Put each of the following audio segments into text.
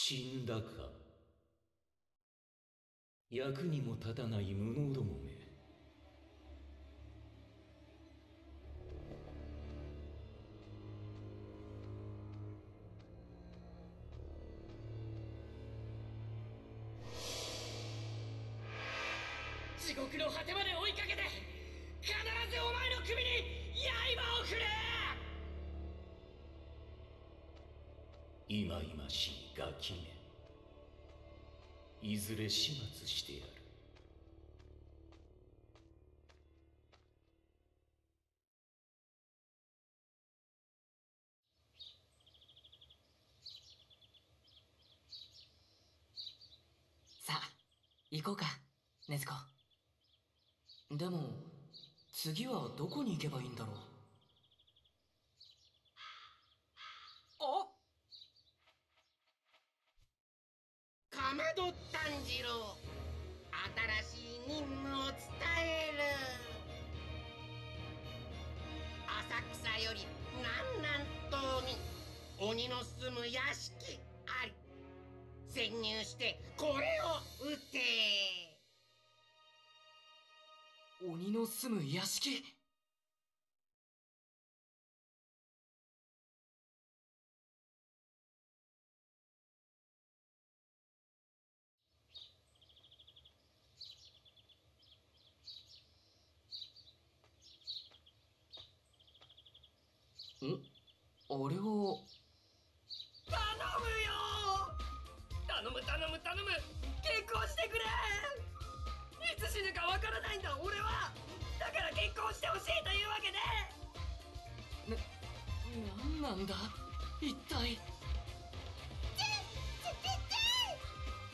死んだか。役にも立たない無能どもめ。行こうか禰豆子。でも次はどこに行けばいいんだろう？住む屋敷。一体。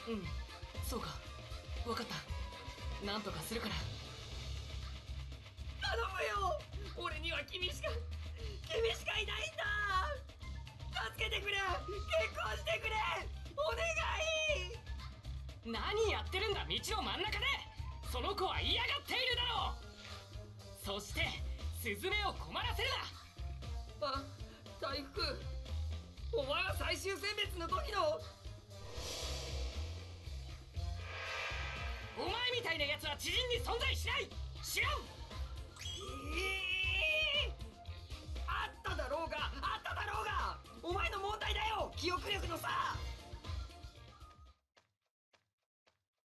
うん。そうか。分かった。なんとかするから。頼むよ。俺には君しか君しかいないんだ。助けてくれ。結婚してくれ。お願い。何やってるんだ道の真ん中で。その子は嫌がっているだろう。そしてスズメを困らせるあ大福お前は最終選別の時のなお前みたいな奴は知人に存在しない。知らん。えーあっただろうがあっただろうがお前の問題だよ。記憶力のさ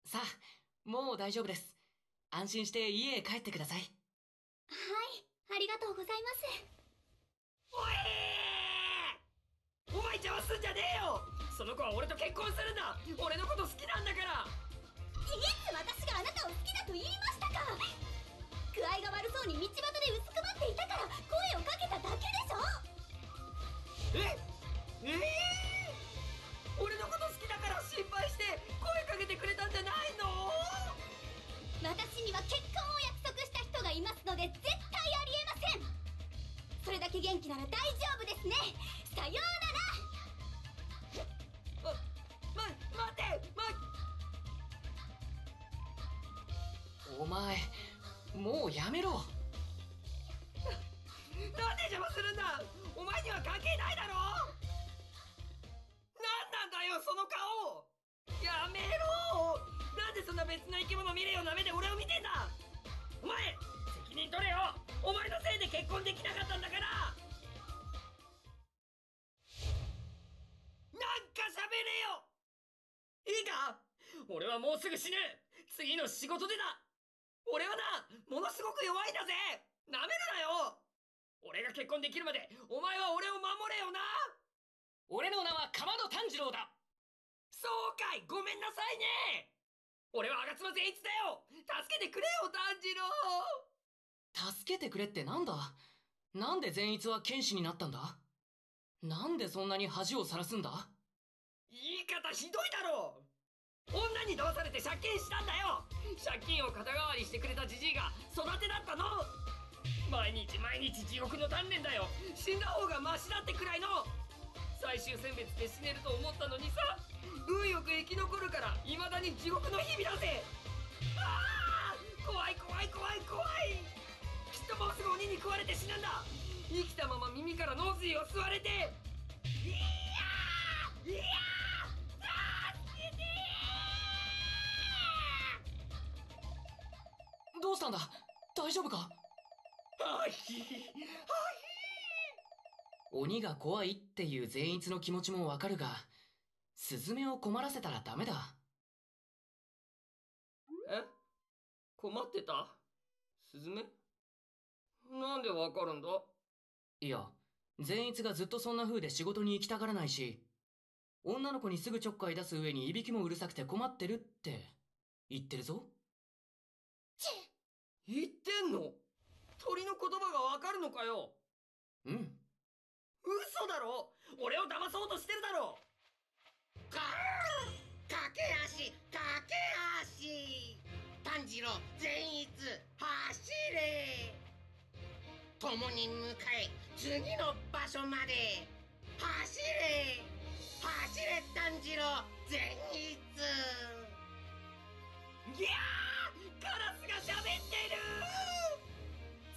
さあもう大丈夫です。安心して家へ帰ってください。はい。ありがとうございます。おえーお前邪魔すんじゃねえよその子は俺と結婚するんだ俺のこと好きなんだからいつ私があなたを好きだと言いましたか具合が悪そうに道端でうずくまっていたから声をかけただけでしょえ？ええ俺のこと好きだから心配して声かけてくれたんじゃないの？私には結婚を約束した人がいますので絶対ありえませんそれだけ元気なら大丈夫ですねさようなら。ま待て。まお前もうやめろなんで邪魔するんだお前には関係ないだろなんなんだよその顔やめろなんでそんな別の生き物見るような目で俺を見て。んだお前責任取れよお前のせいで結婚できなかったんだからなんか喋れよ！いいか？俺はもうすぐ死ぬ！次の仕事でだ！俺はなものすごく弱いんだぜ！なめるなよ！俺が結婚できるまでお前は俺を守れよな！俺の名はかまど炭治郎だ！そうかい！ごめんなさいね！俺は吾妻善一だよ！助けてくれよ炭治郎！助けてくれってなんだ？なんで善逸は剣士になったんだ？なんでそんなに恥をさらすんだ？言い方ひどいだろ！女に騙されて借金したんだよ！借金を肩代わりしてくれたじじいが育てだったの！毎日毎日地獄の鍛錬だよ！死んだ方がマシだってくらいの！最終選別で死ねると思ったのにさ！運よく生き残るから未だに地獄の日々だぜ！ああ！怖い怖い怖い怖い！きっともうすぐ鬼に食われて死ぬんだ！生きたまま耳から脳髄を吸われて！いやいやしたんだ？大丈夫か？あひ。鬼が怖いっていう善逸の気持ちもわかるがスズメを困らせたらダメだ。え？困ってた？スズメ？なんでわかるんだ？いや善逸がずっとそんな風で仕事に行きたがらないし女の子にすぐちょっかい出す上にいびきもうるさくて困ってるって言ってるぞ言ってんの？鳥の言葉がわかるのかよ？うん。嘘だろ？俺を騙そうとしてるだろ？か駆け足駆け足。炭治郎善逸走れ。共に向かえ次の場所まで。走れ。走れ炭治郎善逸。ギャーカラスが喋ってる！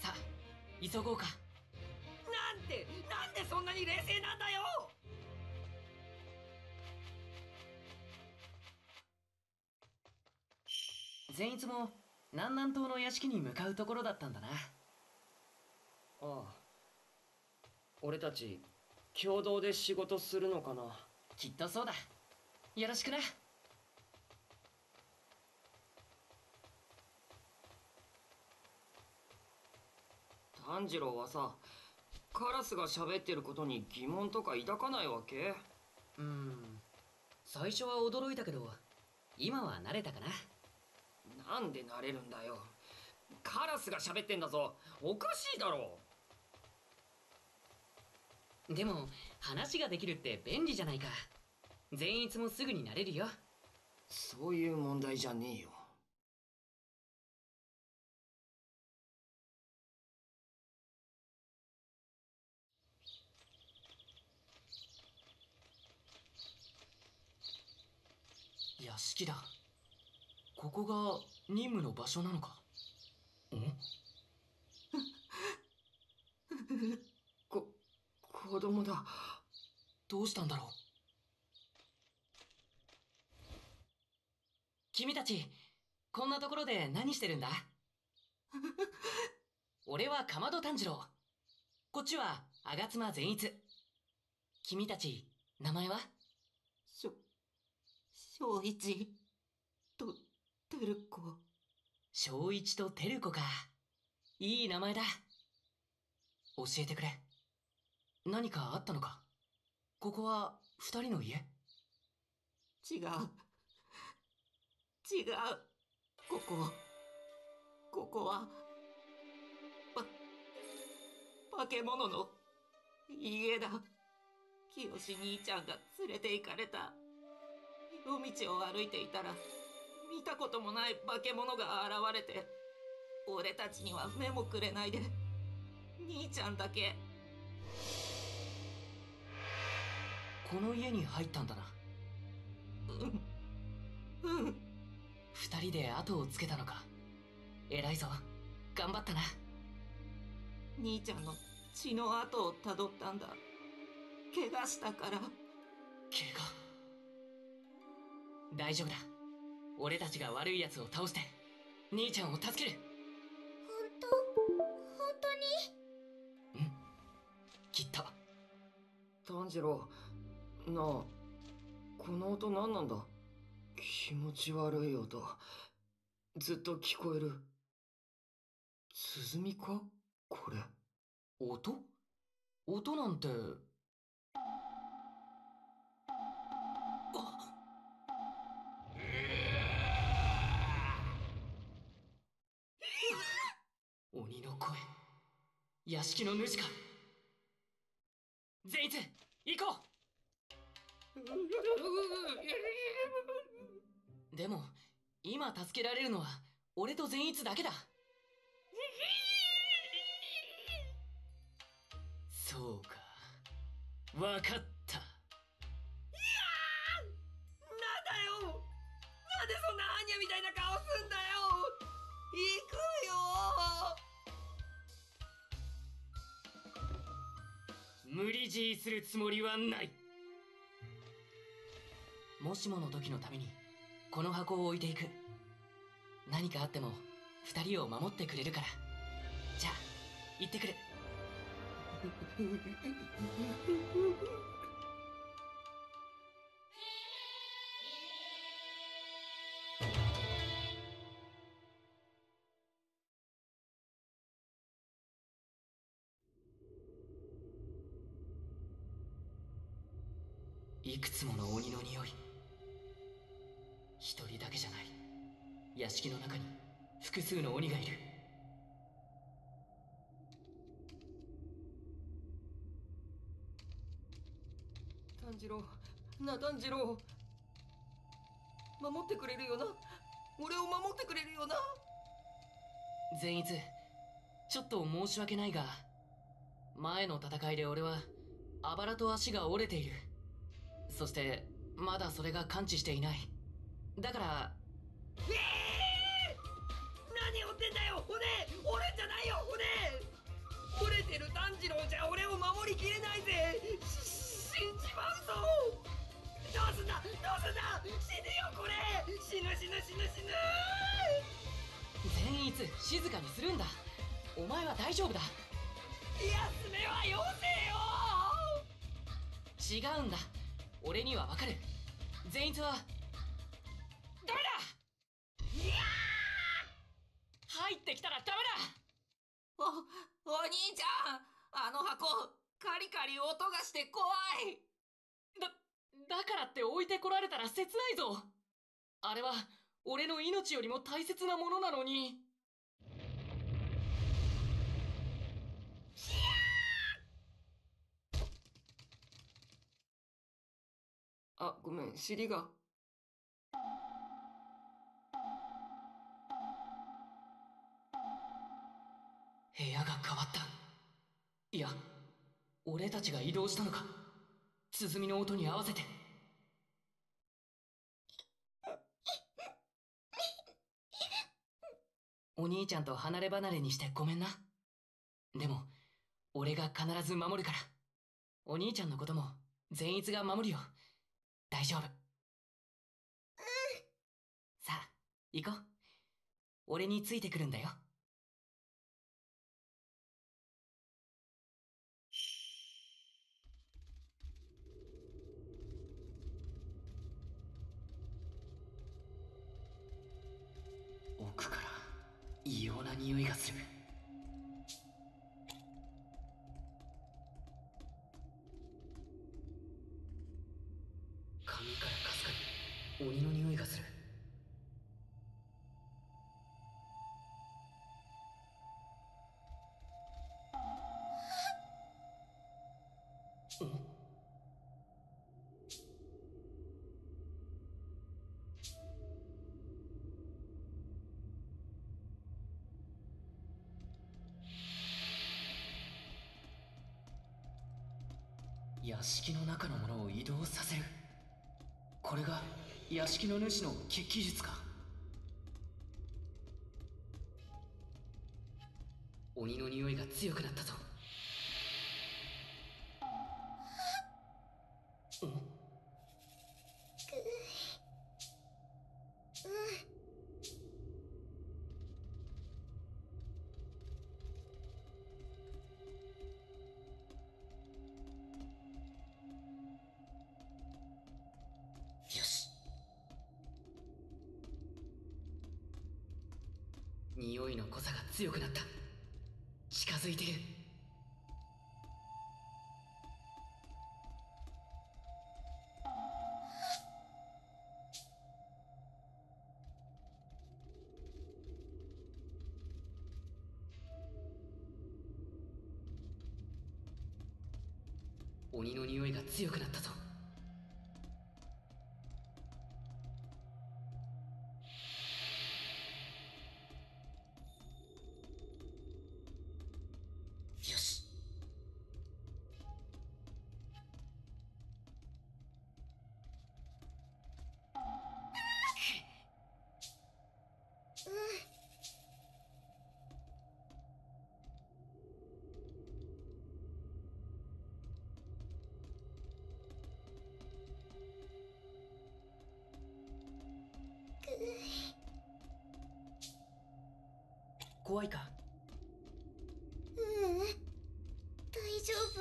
さあ急ごうか。なんてなんでそんなに冷静なんだよ！善逸も南南東の屋敷に向かうところだったんだな。ああ俺たち共同で仕事するのかな。きっとそうだ。よろしくな炭治郎はさカラスが喋ってることに疑問とか抱かないわけ？うん。最初は驚いたけど今は慣れたかな。なんでなれるんだよ。カラスが喋ってんだぞ。おかしいだろ。でも話ができるって便利じゃないか。善逸もすぐになれるよ。そういう問題じゃねえよ屋敷だ。ここが任務の場所なのか？ん こ子供だ。どうしたんだろう？君たちこんなところで何してるんだ？俺はかまど炭治郎。こっちは吾妻善逸。君たち名前は？正一。とてる子。正一と照子かいい名前だ。教えてくれ。何かあったのか。ここは二人の家？違う。違う。ここ。ここはば化け物の家だ。清兄ちゃんが連れて行かれた夜道を歩いていたら見たこともない化け物が現れて俺たちには目もくれないで兄ちゃんだけ。この家に入ったんだな。うん。うん。二人で後をつけたのか。偉いぞ。頑張ったな。兄ちゃんの血の跡をたどったんだ。怪我したから。怪我？大丈夫だ。俺たちが悪い奴を倒して兄ちゃんを助ける。本当？本当に？うん。きっと。炭治郎なあこの音何なんだ？気持ち悪い音。ずっと聞こえる。鼓か？これ。音？音なんて屋敷の主か。善逸行こう。でも今助けられるのは俺と善逸だけだ。そうか。わかった。いやなんだよ。なんでそんなアーニャみたいな顔すんだよ。行くよ無理強いするつもりはない。もしもの時のためにこの箱を置いていく。何かあっても2人を守ってくれるから。じゃあ行ってくる。いくつもの鬼の匂い。一人だけじゃない。屋敷の中に複数の鬼がいる。炭治郎な炭治郎。守ってくれるよな？俺を守ってくれるよな？善逸ちょっと申し訳ないが前の戦いで俺はあばらと足が折れているそしてまだそれが完治していない。だからええ何をってんだよ骨！折れんじゃないよ骨！折れてる炭治郎じゃ俺を守りきれないぜ！し死んじまうぞ！どうすんだ？どうすんだ？死ぬよこれ！死ぬ死ぬ死ぬ死ぬ！善逸静かにするんだ。お前は大丈夫だ。休めはよせよ！違うんだ俺にはわかる。善逸は。ダメだ。いや入ってきたらダメおお兄ちゃん。あの箱カリカリ音がして怖い。だだからって置いてこられたら切ないぞ。あれは俺の命よりも大切なものなのにあごめん尻が。部屋が変わった。いや俺たちが移動したのか。鼓の音に合わせて。お兄ちゃんと離れ離れにしてごめんな。でも俺が必ず守るから。お兄ちゃんのことも善逸が守るよ。大丈夫。さあ行こう。俺についてくるんだよ。奥から異様な匂いがする。屋敷の中のものを移動させる。これが屋敷の主の決起術か。鬼の匂いが強くなったぞ。いが強くなったぞ。怖いか？ううん大丈夫。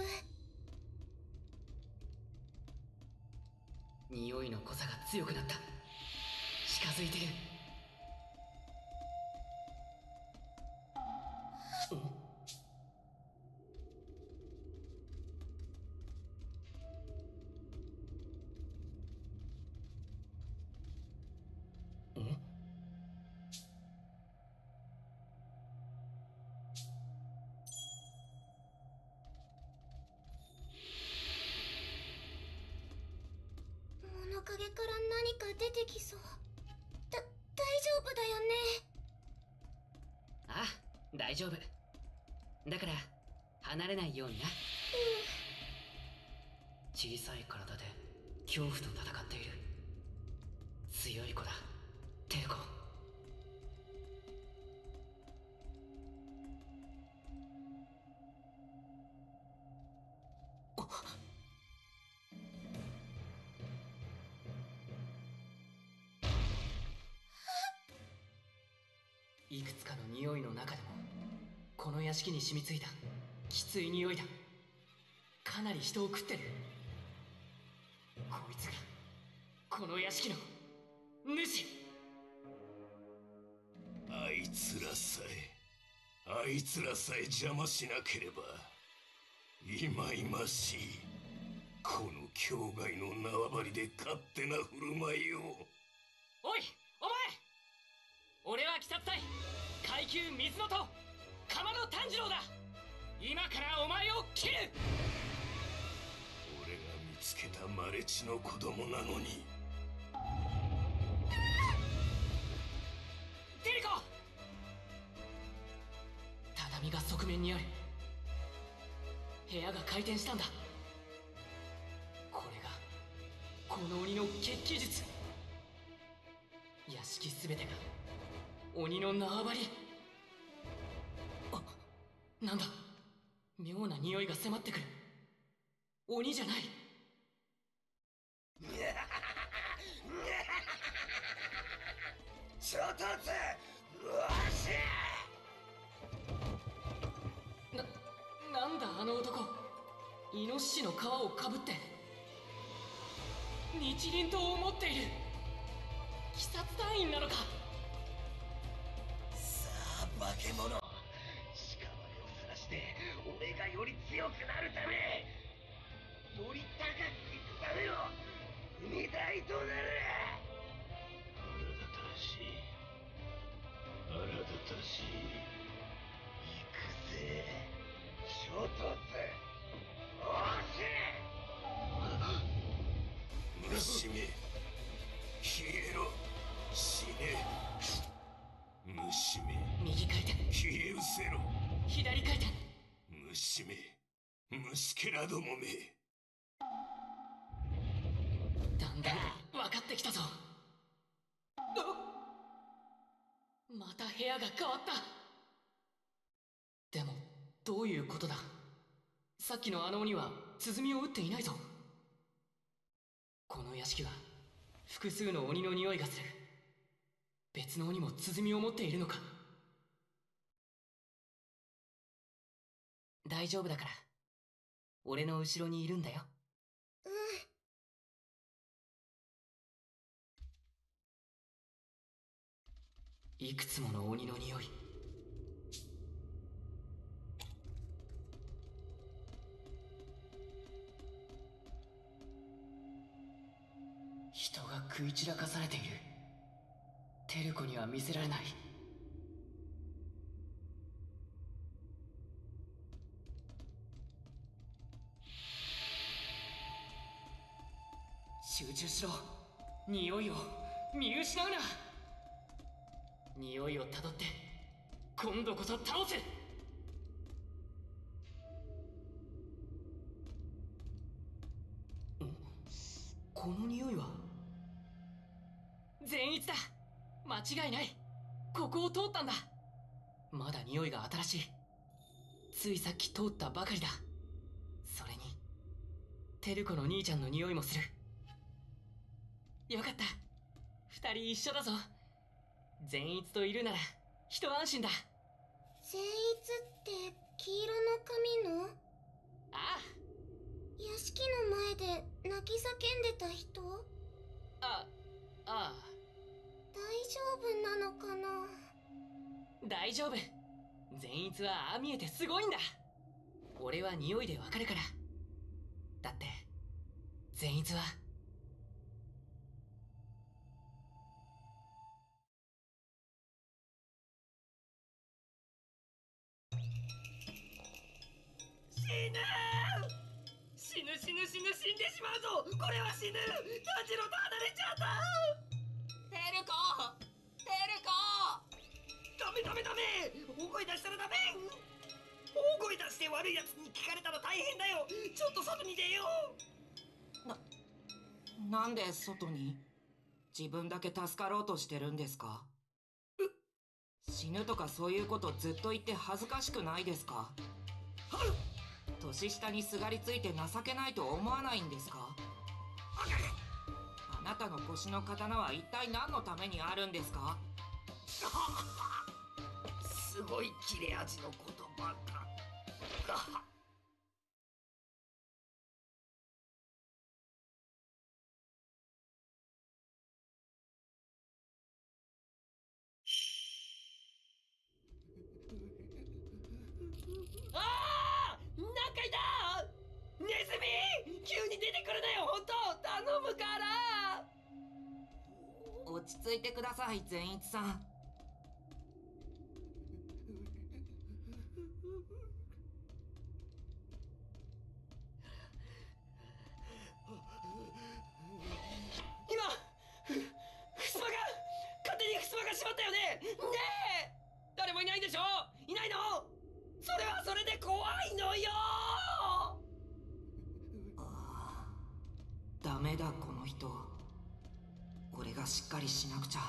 匂いの濃さが強くなった。近づいてる丈夫。だから離れないようにな。小さい体で恐怖と戦っている敷に染みついた。きつい匂いだ。かなり人を食ってる。こいつがこの屋敷の主。あいつらさえあいつらさえ邪魔しなければいまいましいこの境外の縄張りで勝手な振る舞いを。おいお前。俺は鬼殺隊階級水のと鎌野炭治郎だ。今からお前を切る。俺が見つけたマレ地の子供なのに。テリコ！畳が側面にある部屋が回転したんだ。これがこの鬼の決起術。屋敷すべてが鬼の縄張り。あなんだ。妙な匂いが迫ってくる。鬼じゃない。ちょっとずわしななんだあの男。イノシシの皮をかぶって。日輪刀を持っている。鬼殺隊員なのか。さあ化け物二台となる腹立たしい腹立たしい行くぜ衝突おし虫め消えろ死ね虫め右回転。消え失せろ。左回転。虫め。虫けらどもめが変わった。でもどういうことだ？さっきのあの鬼は鼓を打っていないぞ。この屋敷は複数の鬼の匂いがする。別の鬼も鼓を持っているのか。大丈夫だから俺の後ろにいるんだよ。いくつもの鬼の匂い。人が食い散らかされている。テルコには見せられない。集中しろ。匂いを見失うな。匂いをたどって今度こそ倒せ！んこの匂いは？善逸だ！間違いない！ここを通ったんだ！まだ匂いが新しい！ついさっき通ったばかりだ！それにテルコの兄ちゃんの匂いもする！よかった！二人一緒だぞ善逸といるなら一安心だ。善逸って黄色の髪の？あ屋敷の前で泣き叫んでた人？あああ。大丈夫なのかな？大丈夫。善逸はああ見えてすごいんだ。俺は匂いでわかるから。だって善逸は死ぬ。死ぬ死ぬ死ぬ死んでしまうぞ。これは死ぬ。炭治郎と離れちゃった。テルコテルコダメダメダメ。大声出したらダメ。大声出して悪いやつに聞かれたら大変だよ。ちょっと外に出よう。なんで外に？自分だけ助かろうとしてるんですか？死ぬとかそういうことずっと言って恥ずかしくないですか？年下にすがりついて情けないと思わないんですか？あなたの腰の刀は一体何のためにあるんですか？すごい切れ味の言葉だ。急に出てくるなよ本当。頼むから。落ち着いてください善逸さん。今ふふすまが勝手にふすまがしまったよねねえ誰もいないでしょいないのそれはそれで怖いのよダメだこの人俺がしっかりしなくちゃ。あ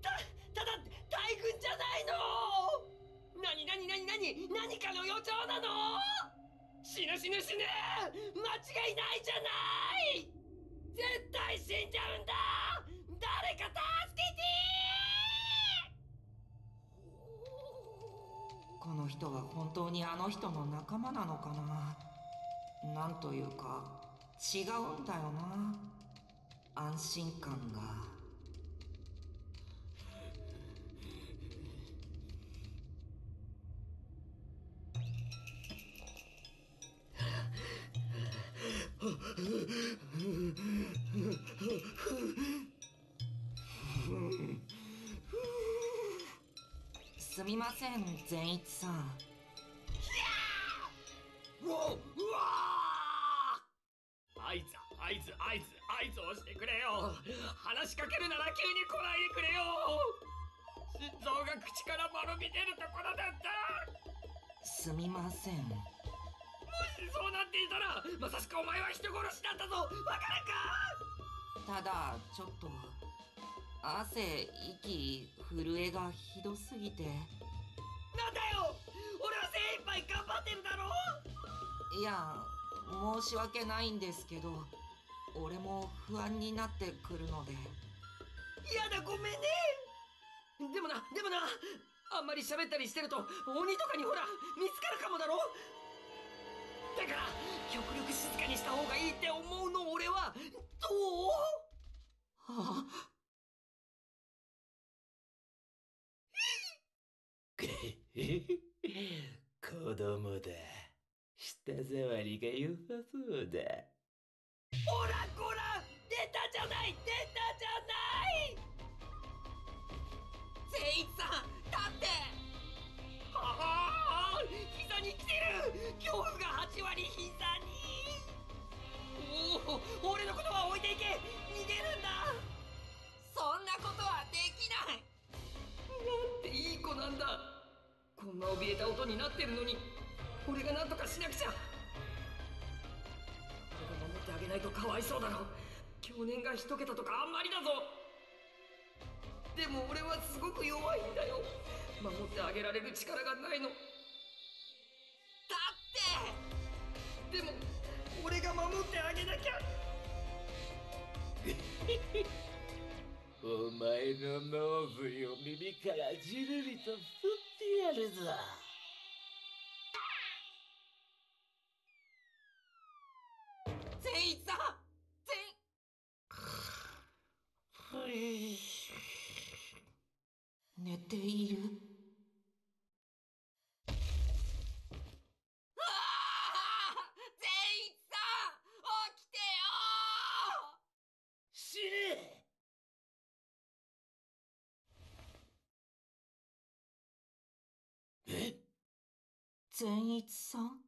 たただ大軍じゃないの！何何何何？何かの予兆なの？死ぬ死ぬ死ぬ！間違いないじゃない！絶対死んじゃうんだ！誰か助けてこの人は本当にあの人の仲間なのかな？なんというか違うんだよな。安心感が。すみません善一さん。うわうわ合図合図合図合図をしてくれよ。話しかけるなら急に来ないでくれよ。心臓が口からまろみ出るところだったすみません。もしそうなっていたらまさしくお前は人殺しだったぞ。わかるか？ただちょっと汗息震えがひどすぎてなんだよ。俺は精一杯頑張ってるだろ。いや申し訳ないんですけど俺も不安になってくるので。やだごめんね。でもなでもなあんまり喋ったりしてると鬼とかにほら見つかるかもだろ。だから極力静かにした方がいいって思うの俺はどう？は あ子供だ。舌触りが良さそうだ。ほらほら出たじゃない出たじゃない！善一さん立って！はあ膝に来てる。恐怖が8割膝に！おお俺のことは置いていけ！逃げるんだ！そんなことはできない。なんていい子なんだ。こんな怯えた音になってるのに俺が何とかしなくちゃ。俺が守ってあげないとかわいそうだろ。去年が一桁とかあんまりだぞ。でも俺はすごく弱いんだよ。守ってあげられる力がないの。立って。でも俺が守ってあげなきゃ。お前の脳髄を耳からじるりと吸ってやるぞ。善逸さん善寝ているああ善逸さん起きてよ死ねえ善逸さん？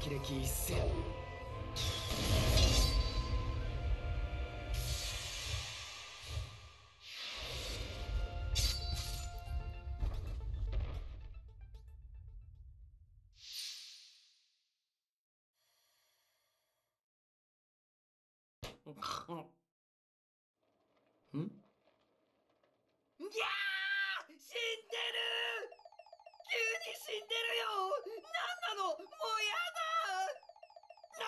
霹靂一戦ん？ー！死んでる急に死んでるよ何なの？もうやだ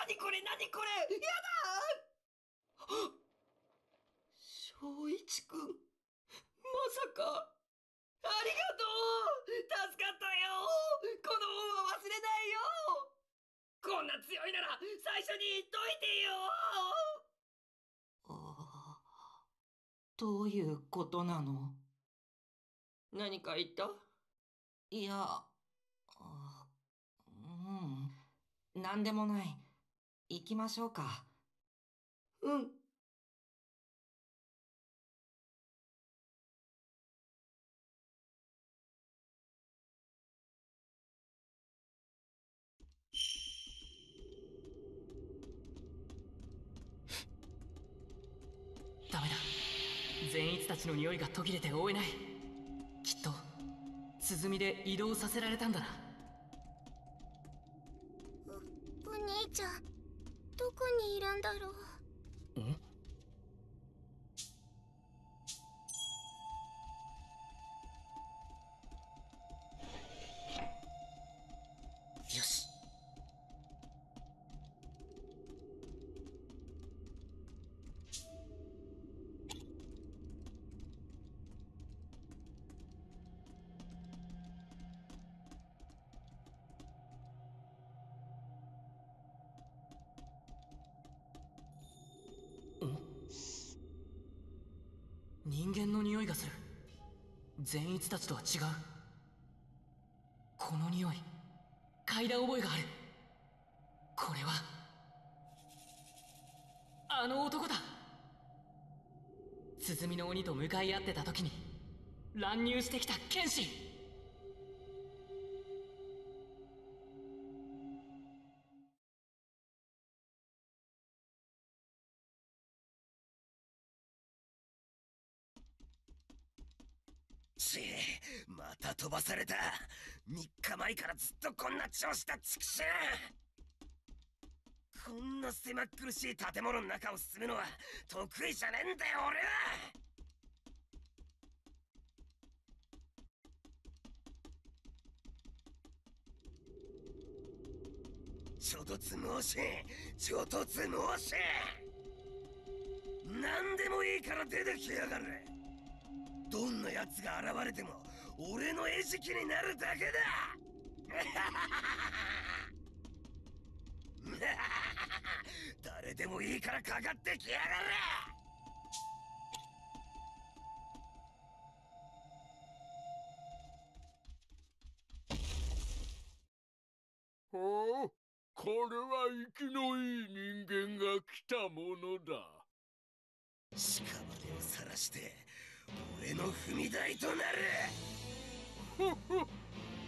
何これ何これやだ。はっ正一くんまさかありがとう。助かったよ。この恩は忘れないよ。こんな強いなら最初に言っといてよ。どういうことなの？何か言った？いや、あうん、なんでもない。行きましょうか。うん。ダメだ善逸たちの匂いが途切れて追えないきっと鼓で移動させられたんだなお兄ちゃんにいるんだろう。善逸たちとは違う。この匂い嗅いだ覚えがある。これはあの男だ。鼓の鬼と向かい合ってた時に乱入してきた剣士。また飛ばされた。3日前からずっとこんな調子だチクショこんな狭っ苦しい建物の中を進むのは得意じゃねえんだよ俺は。衝突申し衝突申し。何でもいいから出てきやがれ。どんな奴が現れても俺の餌食になるだけだ。誰でもいいからかかってきやがれ。ほうこれは生きのいい人間が来たものだ。屍を晒して俺の踏み台となる。ふふ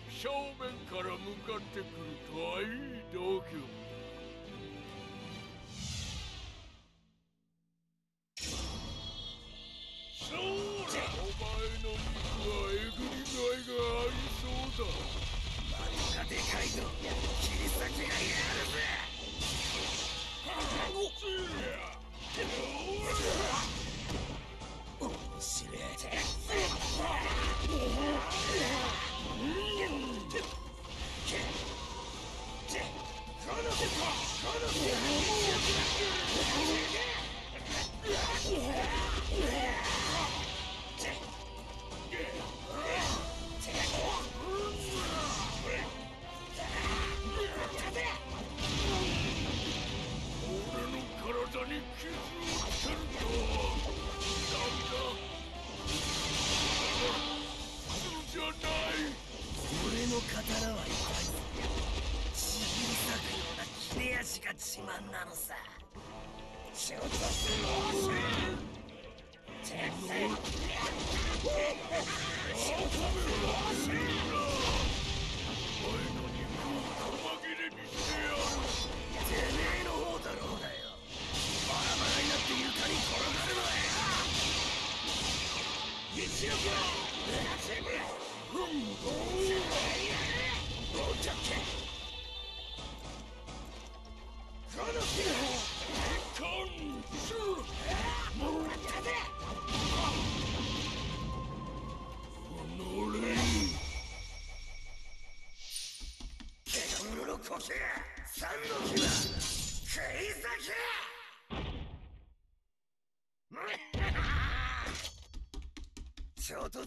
正面から向かってくるとはいい度胸そうだお前の肉はえぐりがいがありそうだ。丸がでかいと切り裂きがやるぜ。面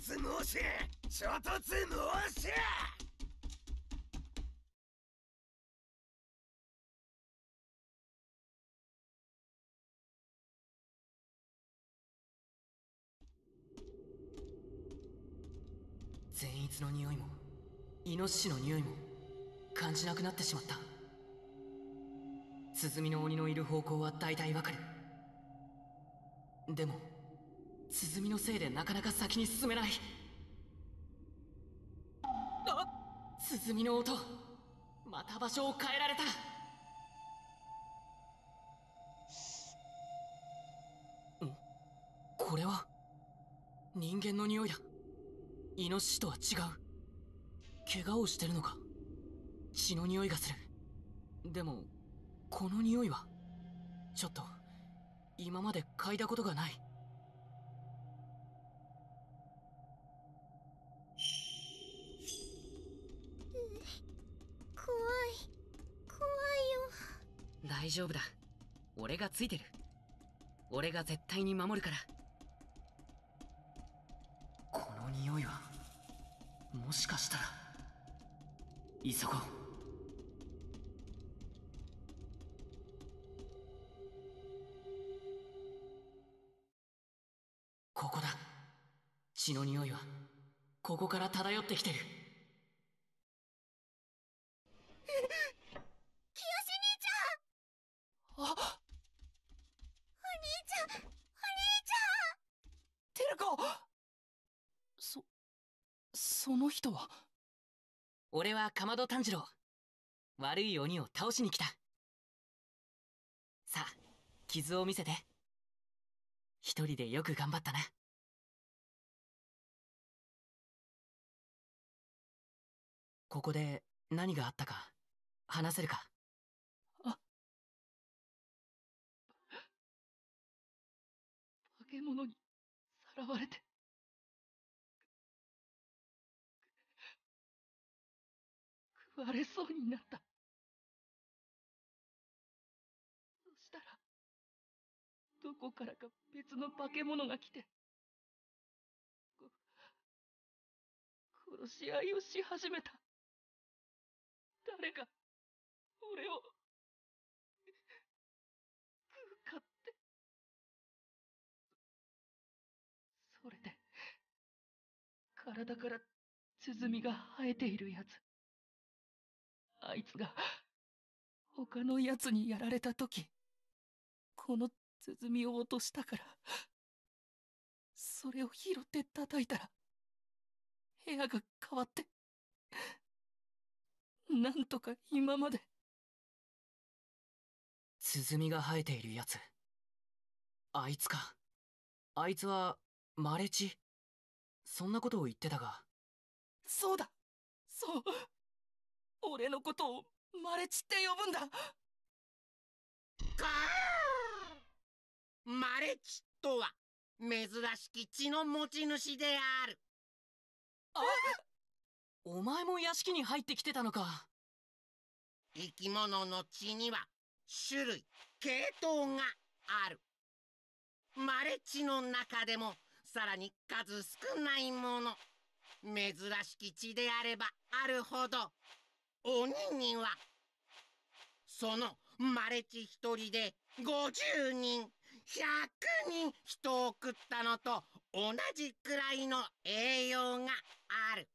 突申し衝突申し善逸の匂いもイノシシの匂いも感じなくなってしまった。鼓の鬼のいる方向は大体わかる。でも鼓のせいでなかなか先に進めない。あ鼓の音。また場所を変えられた。これは人間の匂いだ。イノシシとは違う。怪我をしてるのか。血の匂いがする。でもこの匂いはちょっと今まで嗅いだことがない。大丈夫だ。俺がついてる。俺が絶対に守るから。この匂いはもしかしたら急ごう。ここだ。血の匂いはここから漂ってきてる清兄ちゃんその人は？俺はかまど炭治郎。悪い鬼を倒しに来た。さあ傷を見せて。一人でよく頑張ったな。ここで何があったか話せるか？化け物にさらわれて食われそうになった。そしたらどこからか別の化け物が来てこ殺し合いをし始めた。誰か俺を食うかって。それで体から鼓が生えているやつ。あいつが他のやつにやられた時この鼓を落としたからそれを拾って叩いたら部屋が変わってなんとか今まで。鼓が生えているやつあいつか。あいつはマレチ。そんなことを言ってたが。そうだ。そう俺のことをマレチって呼ぶんだ。マレチとは珍しき血の持ち主である。あお前も屋敷に入ってきてたのか。生き物の血には種類系統がある。マレチの中でもさらに数少ないもの。珍しき血であればあるほど鬼にはそのマレチ一人で50人100人人を食ったのと同じくらいの栄養がある。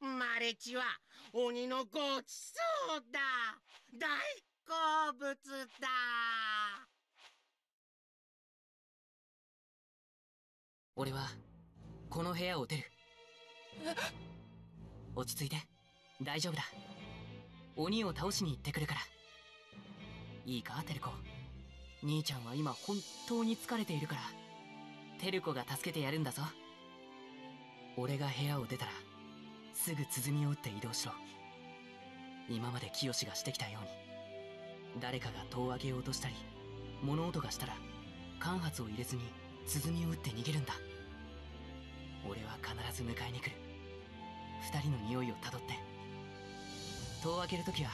マレチは鬼のごちそうだ。大好物だ。俺はこの部屋を出る。落ち着いて大丈夫だ。鬼を倒しに行ってくるから。いいかテルコ。兄ちゃんは今本当に疲れているから。テルコが助けてやるんだぞ。俺が部屋を出たらすぐ鼓を打って移動しろ。今まで清がしてきたように誰かが戸を開けようとしたり物音がしたら間髪を入れずに鼓を打って逃げるんだ。俺は必ず迎えに来る。二人の匂いをたどって戸を開けるときは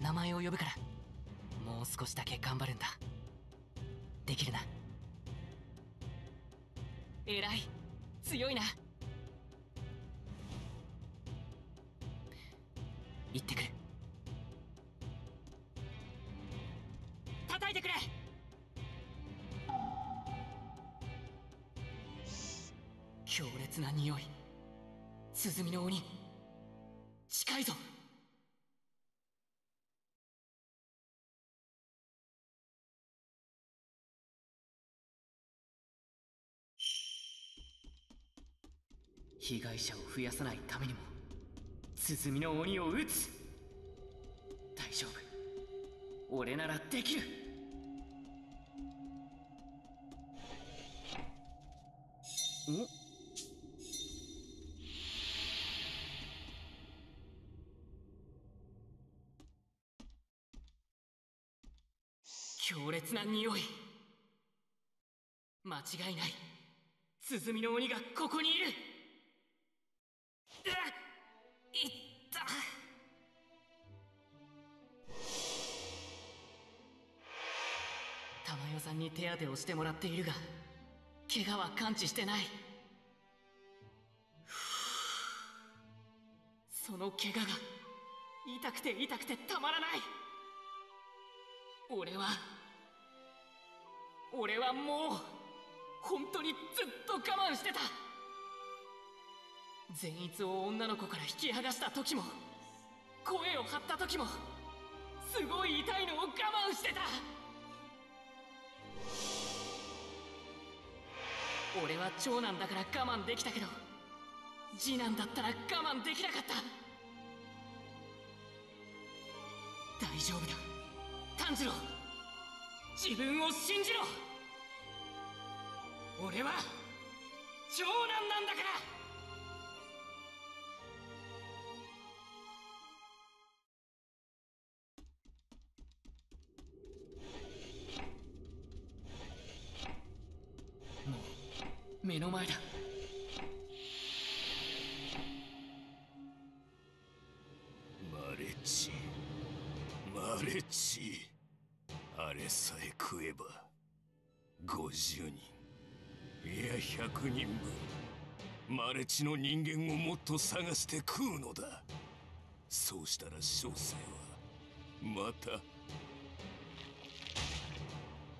名前を呼ぶからもう少しだけ頑張るんだ。できるな。偉い。強いな。行ってくる。叩いてくれ。強烈な匂い。鼓の鬼。近いぞ。被害者を増やさないためにも鼓の鬼を撃つ。大丈夫。俺ならできる。お？強烈な匂い。間違いない。鼓の鬼がここにいる。いった。玉代さんに手当てをしてもらっているが怪我は完治してない。その怪我が痛くて痛くてたまらない。俺は俺はもう本当にずっと我慢してた。善逸を女の子から引き剥がした時も声を張った時もすごい痛いのを我慢してた。俺は長男だから我慢できたけど次男だったら我慢できなかった。大丈夫だ。炭治郎自分を信じろ。俺は長男なんだから。目の前だ。マレッチ。マレッチ。あれさえ食えば。50人。いや100人分。マレチの人間をもっと探して食うのだ。そうしたら小生はまた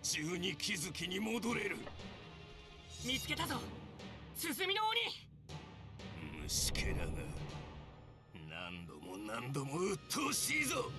十二気づきに戻れる。見つけたぞ。進みの鬼。虫けらが何度も何度も鬱陶しいぞ。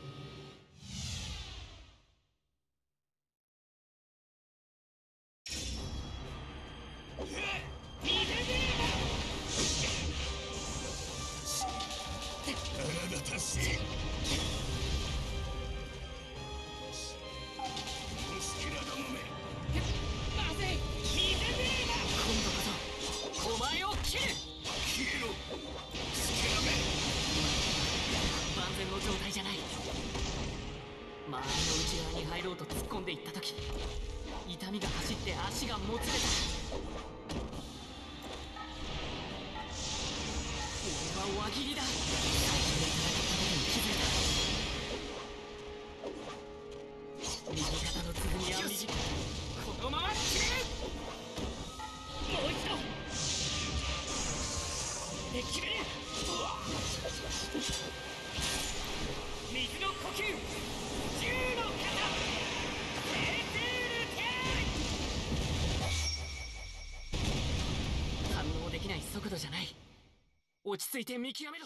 落ち着いて見極めろ。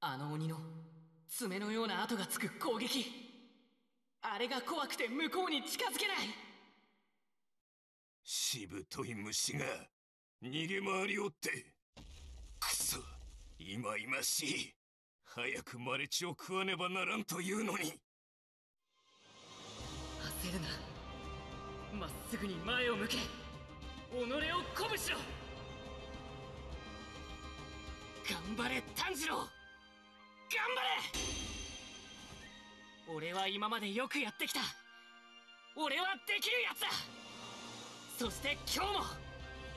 あの鬼の爪のような跡がつく攻撃。あれが怖くて向こうに近づけない。しぶとい虫が逃げ回りおって。くそいまいましい。早くマレチを食わねばならんというのに。焦るなまっすぐに前を向け己を鼓舞しろ。頑張れ炭治郎。頑張れ。俺は今までよくやってきた。俺はできるやつだ。そして今日も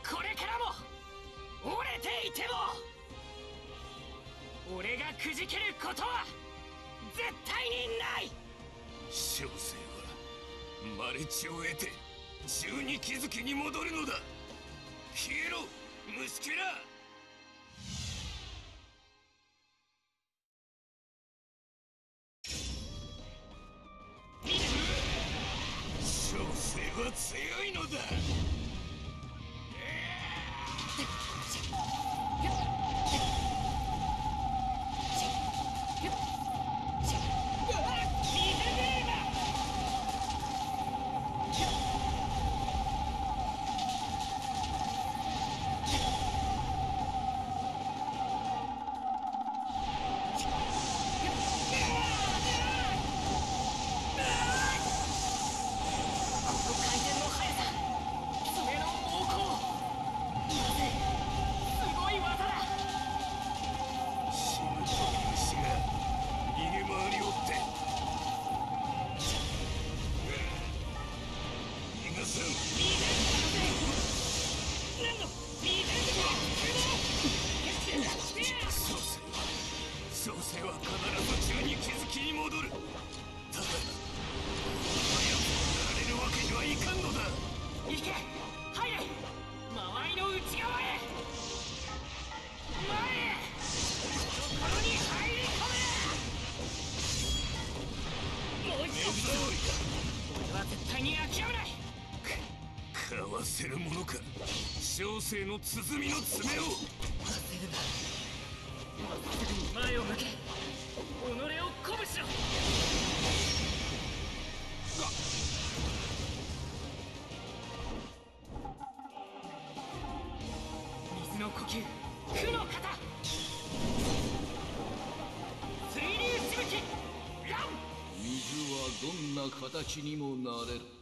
これからも折れていても俺がくじけることは絶対にない。小生はマレチを得て十二気づきに戻るのだ。消えろ虫けら。生の鼓の爪を。前を向け。己を鼓舞しろ。水はどんな形にもなれる。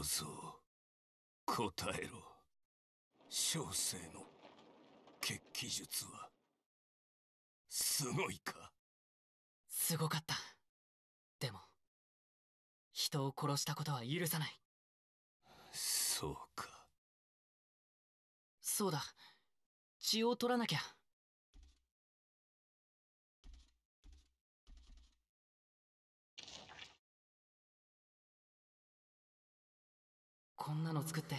小僧答えろ。小生の決起術はすごいか？すごかった。でも人を殺したことは許さない。そうか。そうだ。血を取らなきゃこんなの作って。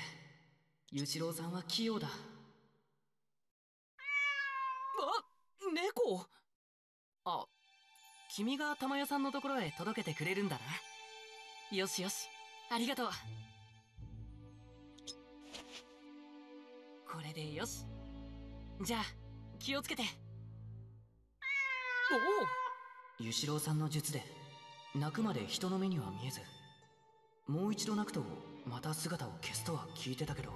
裕次郎さんは器用だ。あ猫？あ君が玉代さんのところへ届けてくれるんだな。よしよし。ありがとう。これでよし。じゃあ気をつけて。おお。裕次郎さんの術で泣くまで人の目には見えずもう一度泣くとまた姿を消すとは聞いてたけど。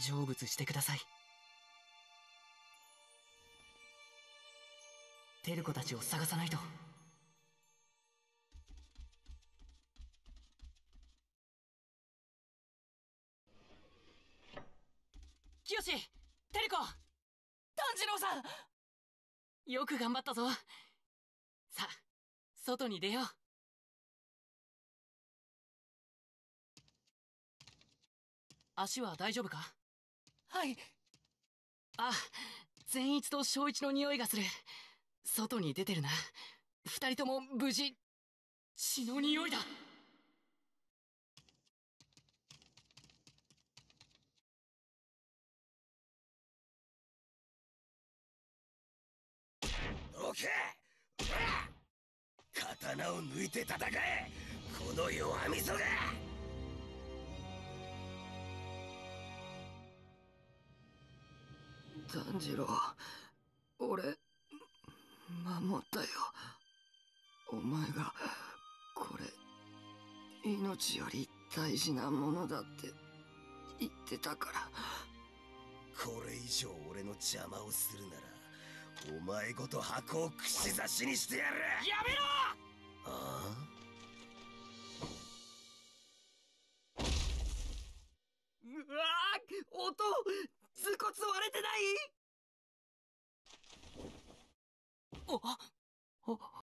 成仏してください。照子たちを探さないと。よく頑張ったぞ。さあ外に出よう。足は大丈夫か？はい。あ善逸と正一の匂いがする。外に出てるな。二人とも無事血の匂いだけ刀を抜いて戦え。この弱みそが。炭治郎俺守ったよ。お前がこれ命より大事なものだって言ってたから。これ以上俺の邪魔をするならお前ごと箱を串刺しにしてやる。やめろ！あうわー音頭骨割れてない？おおあ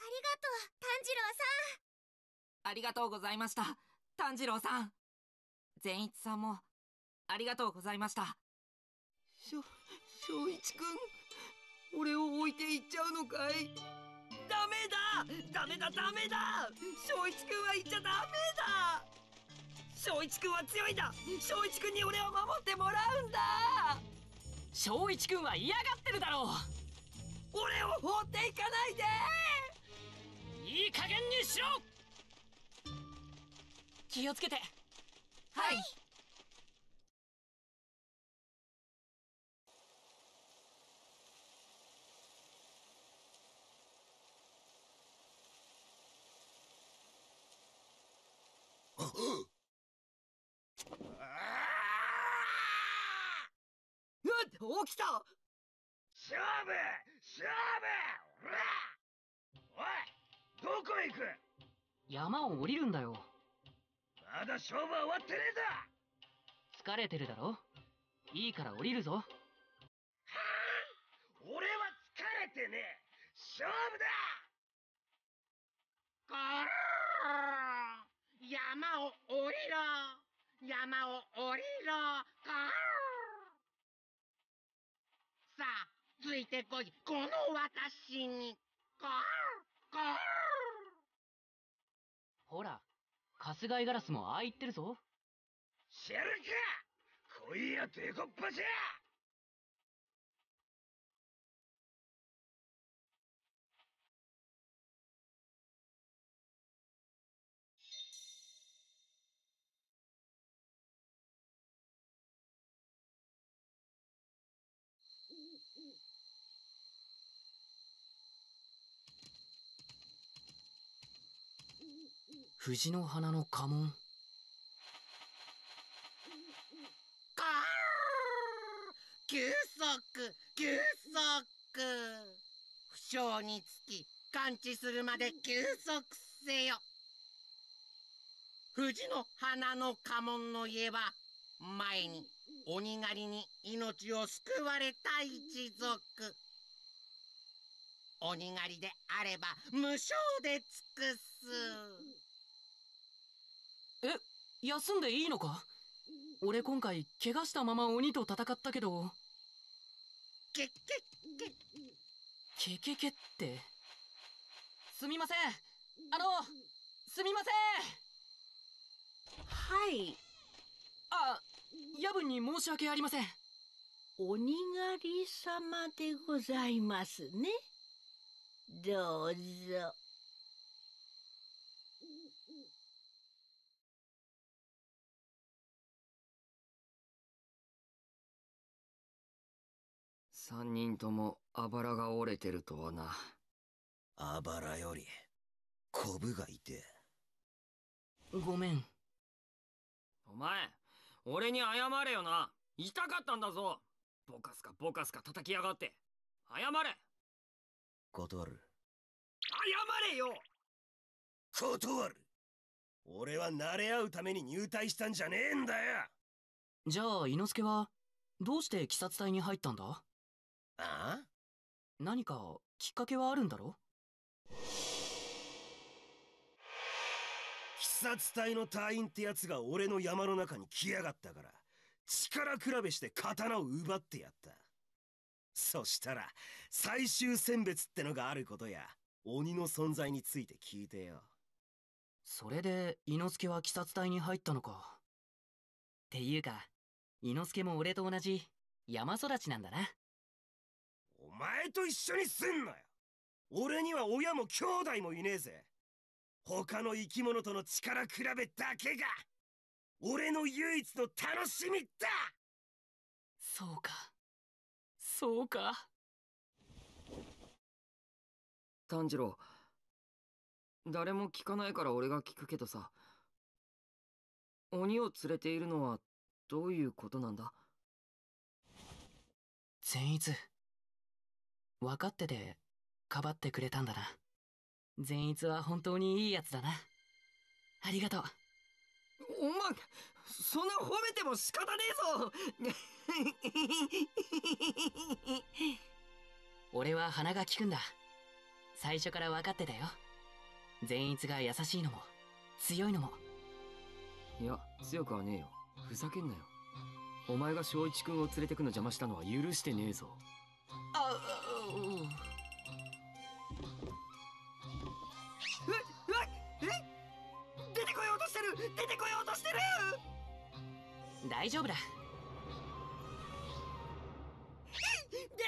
炭治郎さん。ありがとうございました炭治郎さん。善逸さんもありがとうございました。しょ正一くん俺を置いていっちゃうのかい？ダダメだ！ダメだ！翔一君は行っちゃダメだ！翔一君は強いんだ！翔一君に俺を守ってもらうんだ！翔一君は嫌がってるだろう。俺を放っていかないでいい加減にしろ！気をつけて。はい。起きた！勝負！勝負！おいどこへ行く？山を降りるんだよ。まだ勝負は終わってねえだ疲れてるだろ？いいから降りるぞ。俺は疲れてねえ！勝負だ！ゴー山を降りろ！山を降りろ！ゴーさあついてこい。この私に。ゴーゴーほら春日井ガラスもああ言ってるぞ。知るか来いやデコッパじゃ藤の花の家紋。ゴー休息休息負傷につき完治するまで休息せよ。藤の花の家紋の家は前に鬼狩りに命を救われた一族。鬼狩りであれば無償で尽くす。え休んでいいのか？俺今回怪我したまま鬼と戦ったけど。けけけけけって。すみません。あのすみません。はい。あ夜分に申し訳ありません。鬼狩り様でございますね。どうぞ三人ともあばらが折れてるとはな。あばらよりコブがいて。ごめん。お前俺に謝れよな。痛かったんだぞ。ボカスカボカスカ叩きやがって。謝れ。断る。謝れよ。断る。俺は慣れ合うために入隊したんじゃねえんだよ。じゃあ伊之助はどうして鬼殺隊に入ったんだ？ああ？何かきっかけはあるんだろ？鬼殺隊の隊員ってやつが俺の山の中に来やがったから力比べして刀を奪ってやった。そしたら最終選別ってのがあることや鬼の存在について聞いてよ。それで伊之助は鬼殺隊に入ったのか。っていうか伊之助も俺と同じ山育ちなんだな。お前と一緒にすんなよ。俺には親も兄弟もいねえぜ。他の生き物との力比べだけが俺の唯一の楽しみだ。そうか。そうか。炭治郎誰も聞かないから俺が聞くけどさ。鬼を連れているのはどういうことなんだ？善逸分かっててかばってくれたんだな。善逸は本当にいいやつだな。ありがとう。お前そんな褒めても仕方ねえぞ。俺は鼻が利くんだ。最初から分かってたよ。善逸が優しいのも強いのも。いや強くはねえよ。ふざけんなよ。お前が正一君を連れてくの邪魔したのは許してねえぞ。あ出てこようとしてる大丈夫だ出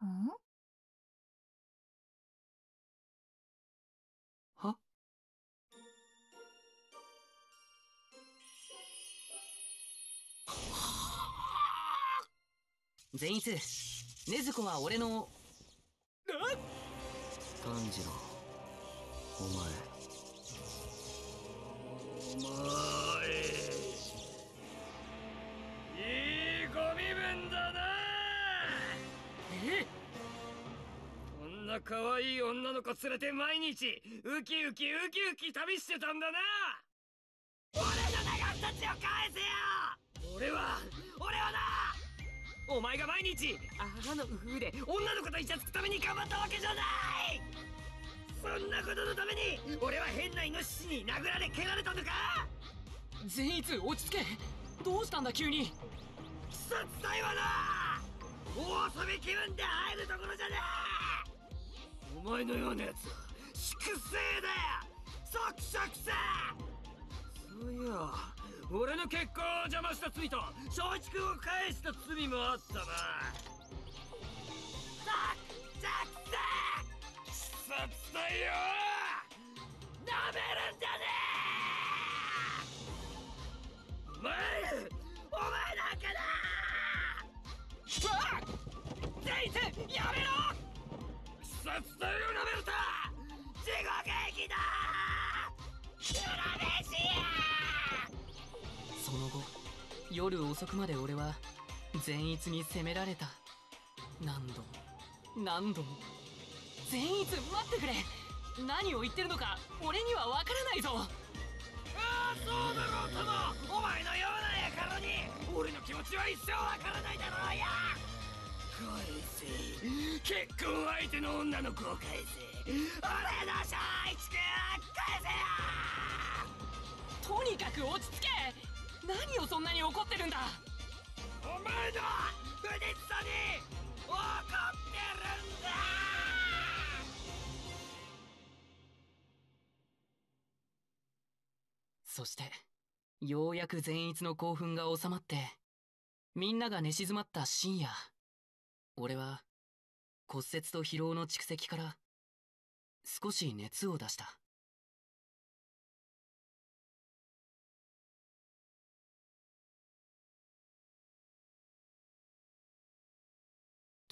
たん善逸禰豆子は俺の炭治郎お前。お前いいご身分だな。え？こんな可愛い女の子連れて毎日ウキウキウキウキ旅してたんだな。俺の長たちを返せよ。俺はお前が毎日あの風で女の子とイチャつくために頑張ったわけじゃない！そんなことのために俺は変なイノシシに殴られ蹴られたのか！善逸落ち着け。どうしたんだ急に。鬼殺隊はな大遊び気分で入るところじゃねえ！お前のようなやつは粛清だよ！即職さそういや俺の結婚を邪魔した罪と松一君を返した罪もあったな。即職さ鬼殺隊よなめるんじゃねえお前お前なんかだゼイツやめろ鬼殺隊をなめると地獄行きだ裏飯やその後夜遅くまで俺は善逸に責められた。何度も何度も。善逸待ってくれ。何を言ってるのか俺には分からないぞ。ああそうだろうともお前のようなやからに俺の気持ちは一生わからないだろうや。返せ結婚相手の女の子を返せ。俺の正一君を返せよとにかく落ち着け何をそんなに怒ってるんだ？お前の不実さに怒ってるんだ！そしてようやく善逸の興奮が収まってみんなが寝静まった深夜。俺は骨折と疲労の蓄積から少し熱を出した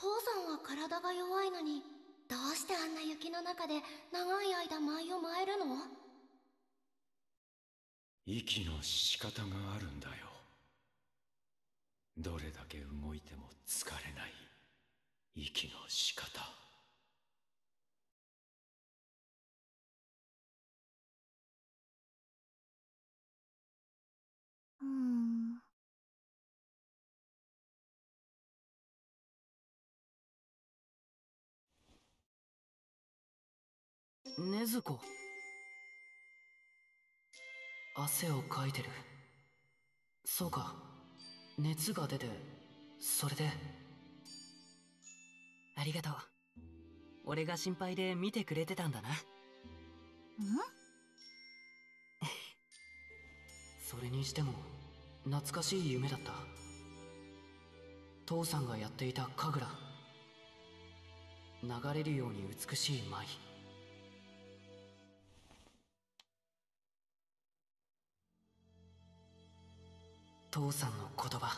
父さんは体が弱いのにどうしてあんな雪の中で長い間舞を舞えるの？息の仕方があるんだよ。どれだけ動いても疲れない。息の仕方。うん禰豆子。汗をかいてる。そうか。熱が出てそれで。ありがとう。俺が心配で見てくれてたんだな。それにしても懐かしい夢だった。父さんがやっていた神楽。流れるように美しい舞父さんの言葉。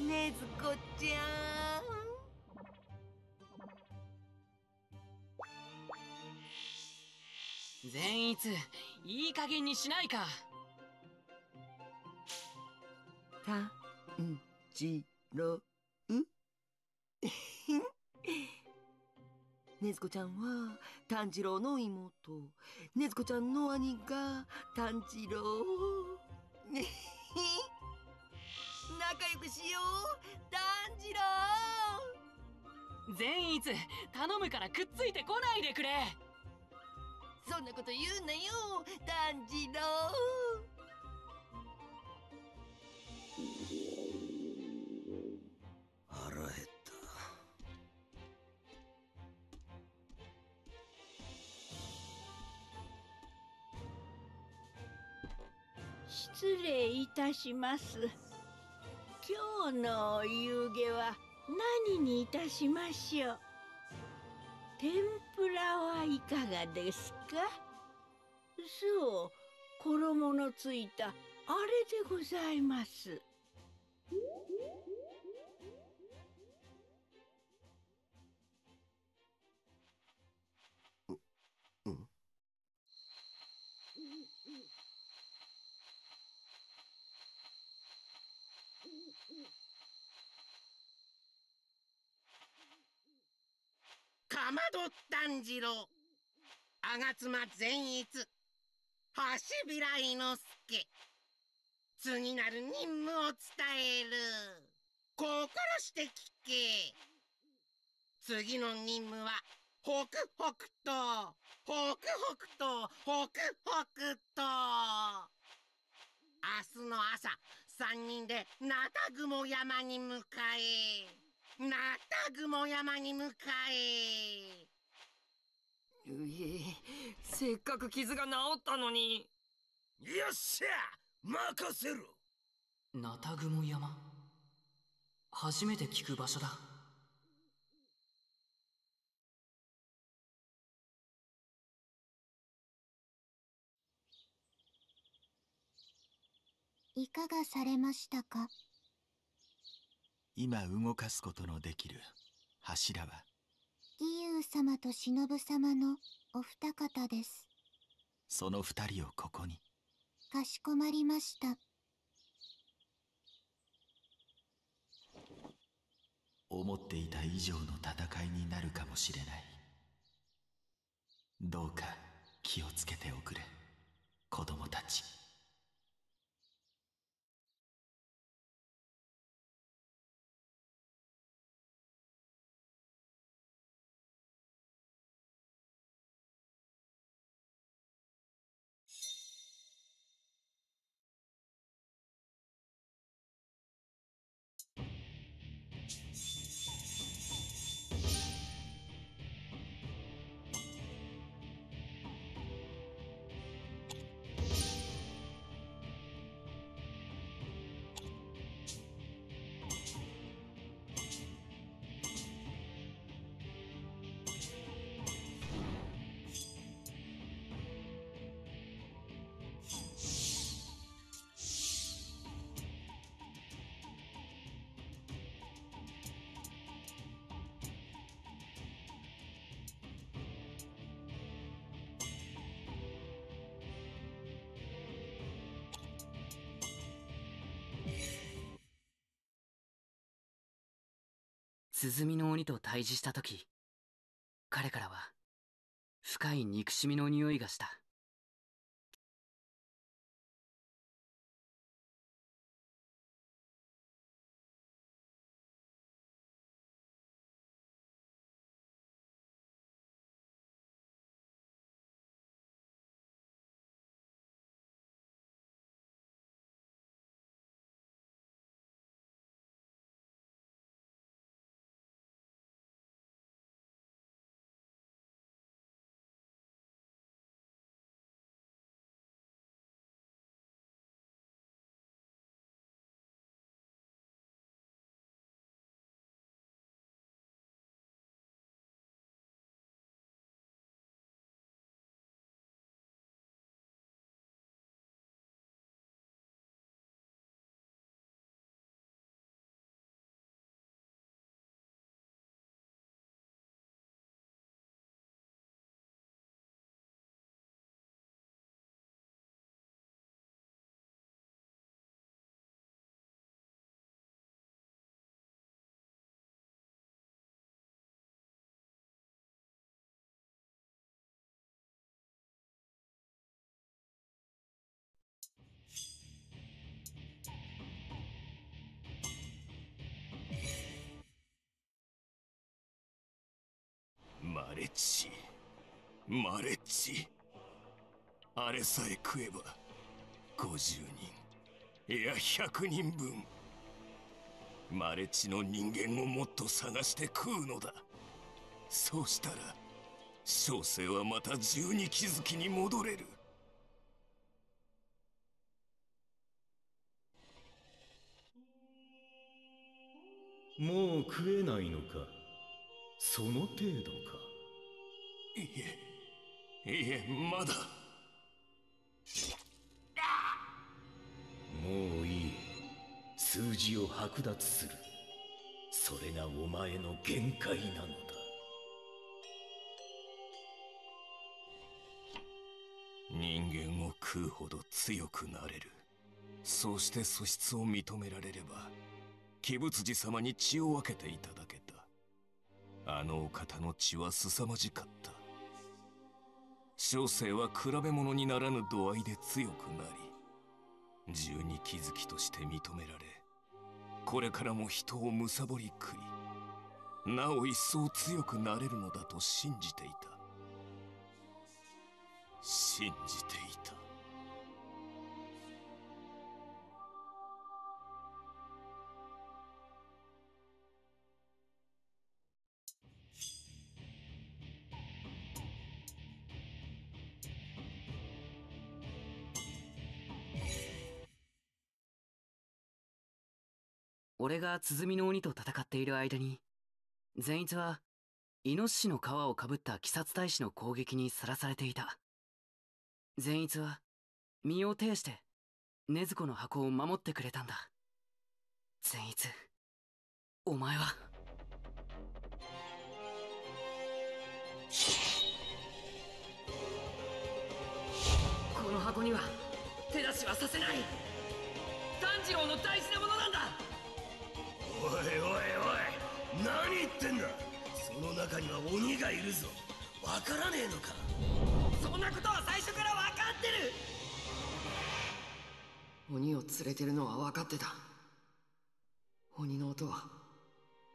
ねずこちゃん善逸いい加減にしないか。たんじろう。ねずこちゃんは炭治郎の妹。ねずこちゃんの兄が炭治郎。ね。仲良くしよう。炭治郎。善逸頼むからくっついてこないでくれ。そんなこと言うなよ炭治郎。腹減った。失礼いたします。今日のお夕げは何にいたしましょう？天ぷらはいかがですか？そう衣のついたあれでございます。まど炭治郎吾妻善逸。橋平伊之助次なる任務を伝える。心して聞け。次の任務は北北東北北東北北東明日の朝三人でナタグモ山に向かえ。ナタグモ山に向かえ。うえせっかく傷が治ったのに。よっしゃ任せろ。ナタグモ山？初めて聞く場所だ。いかがされましたか？今動かすことのできる柱は義勇様と忍様のお二方です。その二人をここに。かしこまりました。思っていた以上の戦いになるかもしれない。どうか気をつけておくれ子供たち鼓の鬼と対峙した時彼からは深い憎しみの匂いがした。マレッジ。マレッジ。あれさえ食えば50人。いや100人分。マレッジの人間をもっと探して食うのだ。そうしたら小生はまた十二気づきに戻れる。もう食えないのか。その程度か。いえいえまだ。もういい。数字を剥奪する。それがお前の限界なのだ。人間を食うほど強くなれる。そうして素質を認められれば鬼仏寺様に血を分けていただけたあのお方の血は凄まじかった。小生は比べ物にならぬ度合いで強くなり十二気づきとして認められこれからも人を貪り食いなお一層強くなれるのだと信じていた。信じていた。俺が鼓の鬼と戦っている間に善逸はイノシシの皮をかぶった鬼殺大使の攻撃にさらされていた。善逸は身を挺して禰豆子の箱を守ってくれたんだ。善逸お前は。この箱には手出しはさせない。炭治郎の大事なものなんだ。いおいおい何言ってんだ。その中には鬼がいるぞ。わからねえのか。そんなことは最初から分かってる。鬼を連れてるのは分かってた。鬼の音は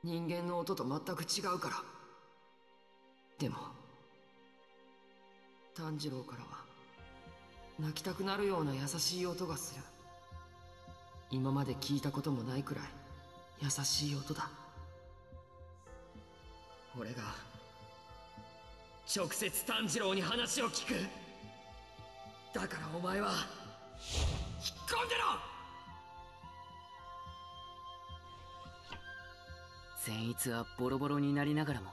人間の音と全く違うから。でも炭治郎からは泣きたくなるような優しい音がする。今まで聞いたこともないくらい優しい音だ。俺が直接炭治郎に話を聞く。だからお前は引っ込んでろ！善逸はボロボロになりながらも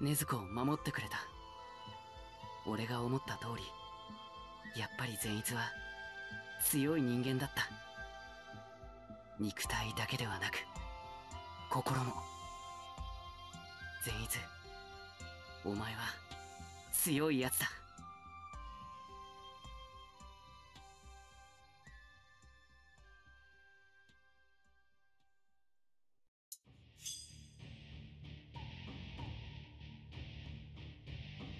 禰豆子を守ってくれた。俺が思った通りやっぱり善逸は強い人間だった肉体だけではなく心も。善逸お前は強いやつだ。